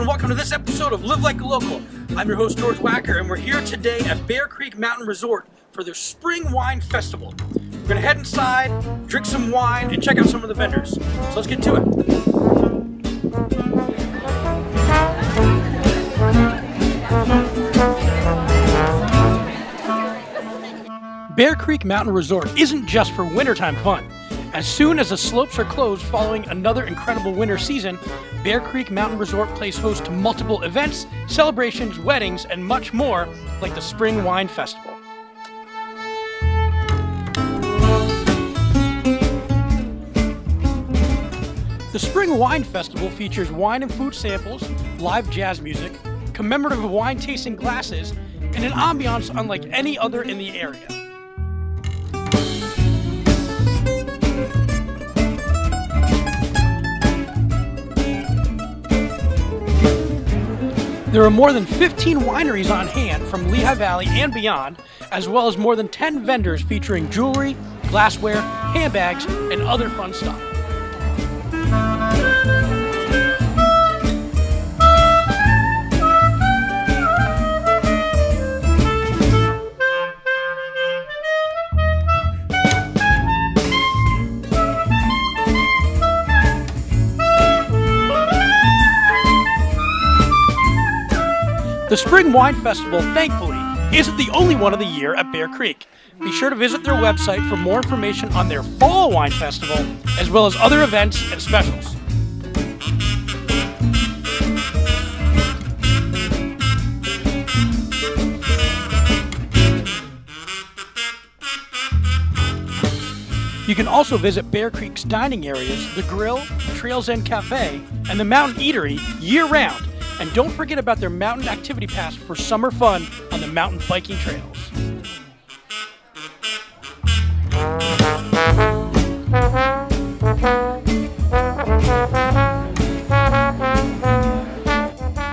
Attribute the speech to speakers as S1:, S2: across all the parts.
S1: and welcome to this episode of Live Like a Local. I'm your host, George Wacker, and we're here today at Bear Creek Mountain Resort for their Spring Wine Festival. We're gonna head inside, drink some wine, and check out some of the vendors. So let's get to it. Bear Creek Mountain Resort isn't just for wintertime fun. As soon as the slopes are closed following another incredible winter season, Bear Creek Mountain Resort plays host to multiple events, celebrations, weddings, and much more, like the Spring Wine Festival. The Spring Wine Festival features wine and food samples, live jazz music, commemorative wine tasting glasses, and an ambiance unlike any other in the area. There are more than 15 wineries on hand from Lehigh Valley and beyond, as well as more than 10 vendors featuring jewelry, glassware, handbags, and other fun stuff. The Spring Wine Festival, thankfully, isn't the only one of the year at Bear Creek. Be sure to visit their website for more information on their Fall Wine Festival, as well as other events and specials. You can also visit Bear Creek's dining areas, the Grill, Trails End Cafe, and the Mountain Eatery year round. And don't forget about their mountain activity pass for summer fun on the mountain biking trails.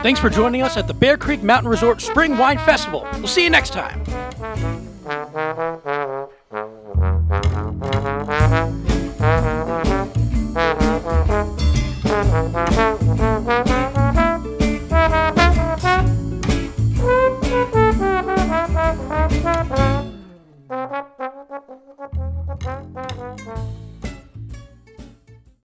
S1: Thanks for joining us at the Bear Creek Mountain Resort Spring Wine Festival. We'll see you next time.